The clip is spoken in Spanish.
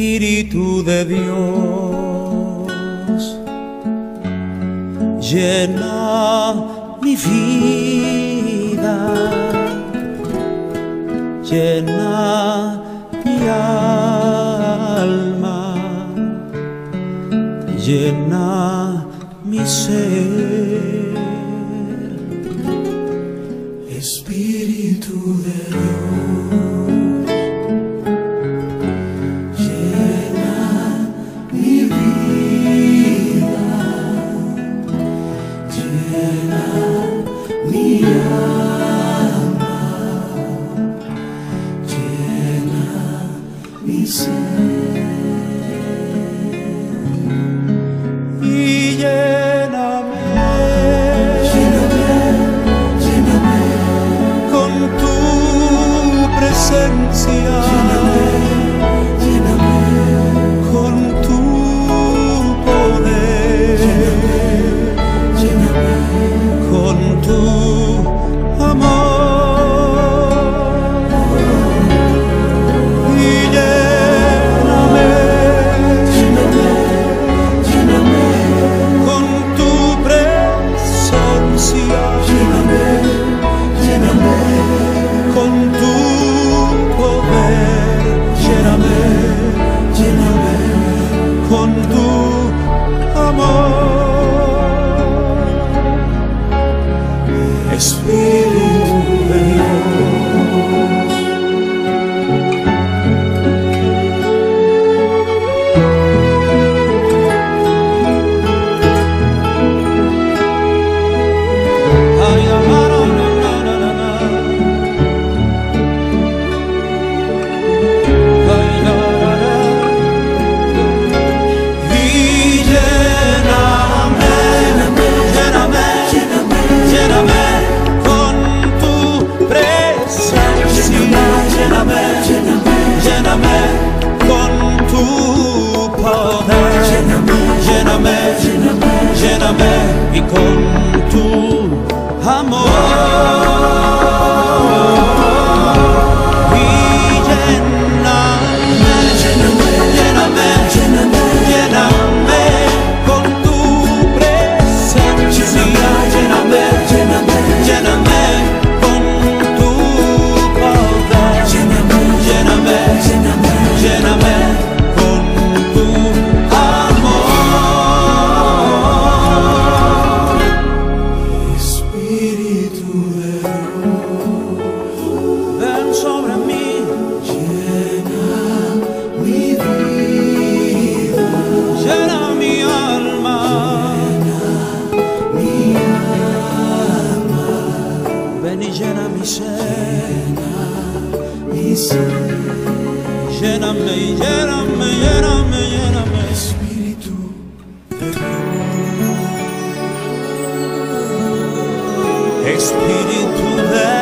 Espíritu de Dios, llena mi vida, llena mi alma, llena mi ser, Espíritu de Dios. con tu presencia. malecón Jesús. Lléname, lléname, lléname, lléname. Espíritu de Espíritu de